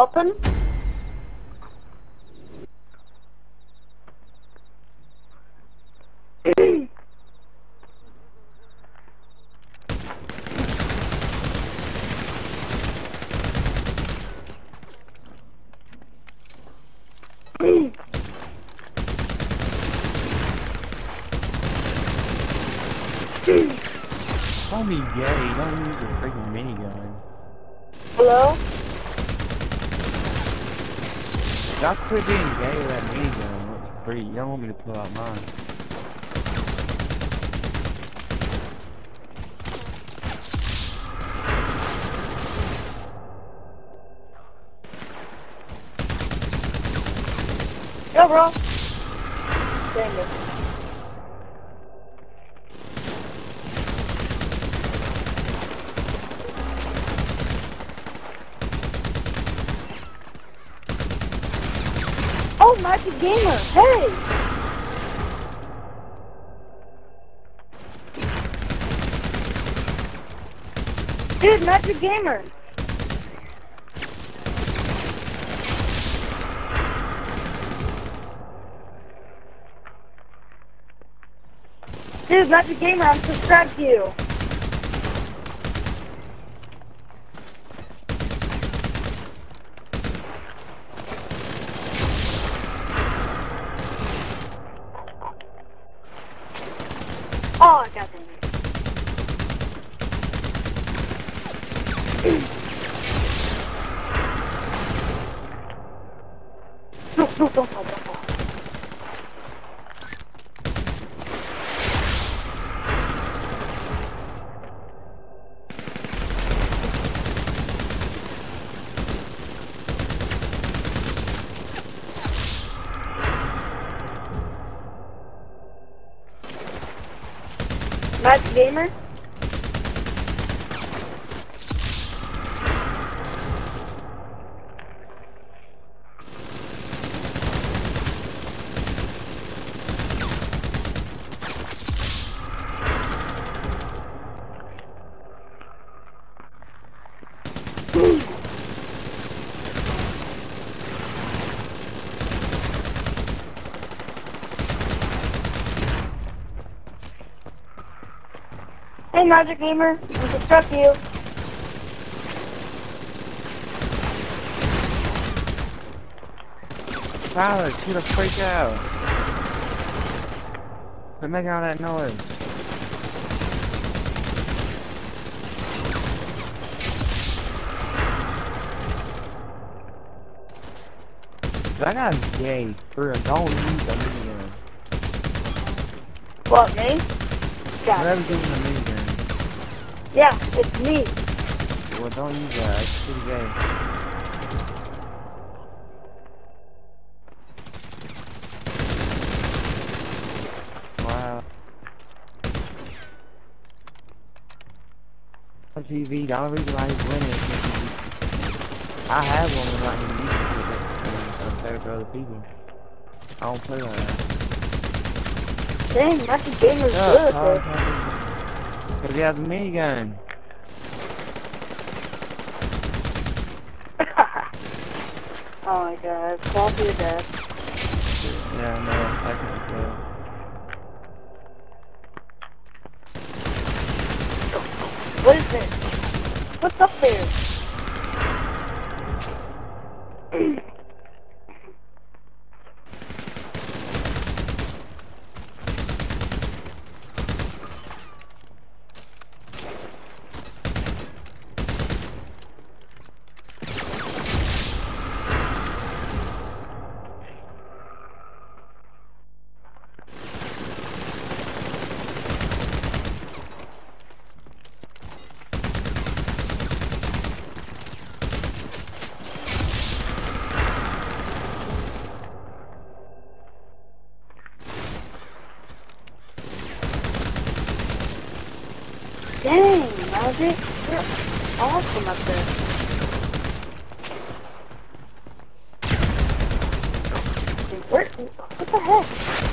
Dalton? Call me gay, don't use a freaking minigun. Hello? Y'all quit being gay that. Looks pretty. You don't want me to pull out mine. Yo, bro. Dang it. Oh, Magic Gamer. Hey. Dude, Magic Gamer. Dude, Magic Gamer, I'm subscribed to you. No, Gamer? Hey, Magic Gamer, we can truck you. Tyler, get the freak out. Quit making all that noise. That guy's gay. For real, don't use a minigun. What, me? God. Whatever's using a minigun. Yeah, it's me. Well, don't use that. It's pretty gay. TV, the only reason why he's winning is because I have one without him using it unfair for other people. I don't play like that. Dang, Magic Gamer's Shut good, up. Because he has a minigun. oh my god, fall to your death. Yeah, I know. I can tell. What is this? What's up there? Dang, Magic, you're awesome up there. Where, what the heck?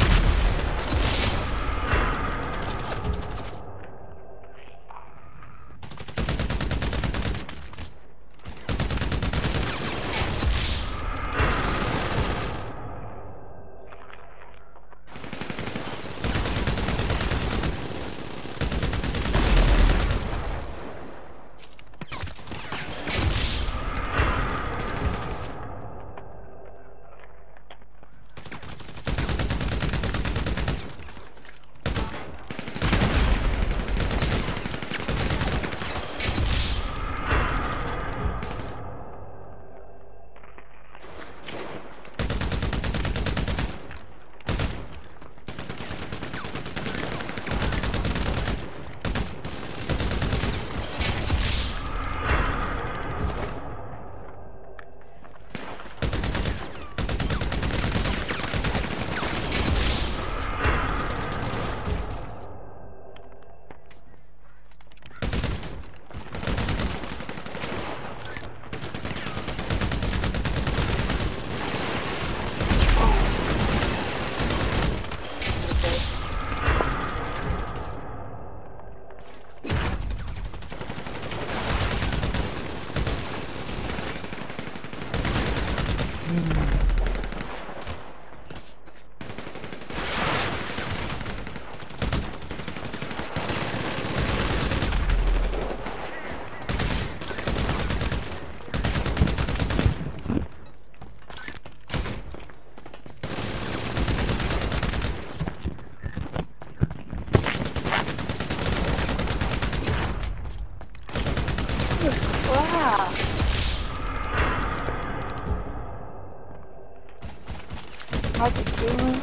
How's it doing?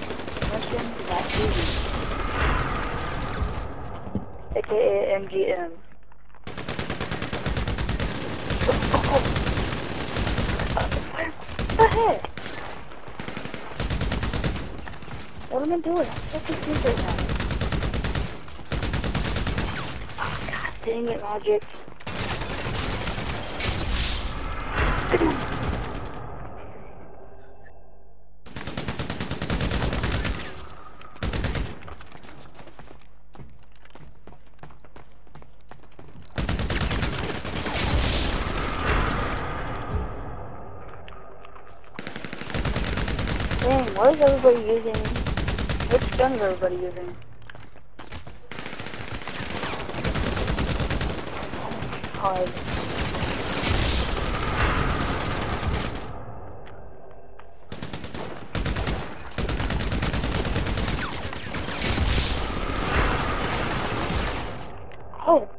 Russian that. AKA MGM. What the heck? What am I doing? I'm such right now. Oh, God dang it, Logic. Dang, what is everybody using? Which gun is everybody using? God. Oh.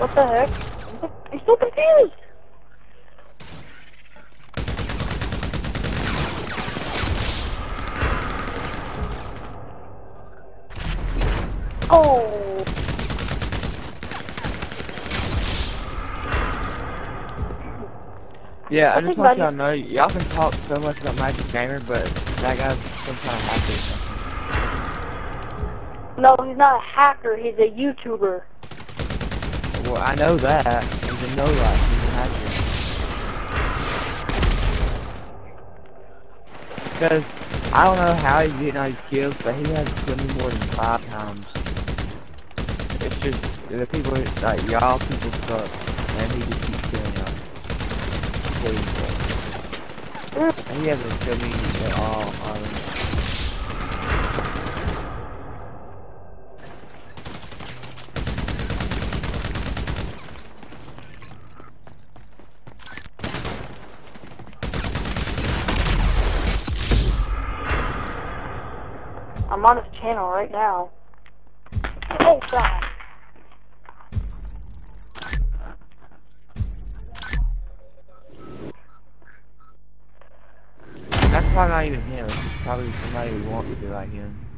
What the heck? I'm so confused. Oh. Yeah, I I just want y'all to know, y'all can talk so much about Magic Gamer, but that guy's some kind of hacker or something. No, he's not a hacker. He's a YouTuber. Well, I know that. He's a a hacker. Because I don't know how he's getting all these kills, but he has killed me more than five times. It's just, the people, like, y'all people suck, and he just keeps killing y'all. And he hasn't killed me at all, Harlan. I'm on his channel right now. Oh God. That's probably not even him. It's probably somebody who wants to be like him.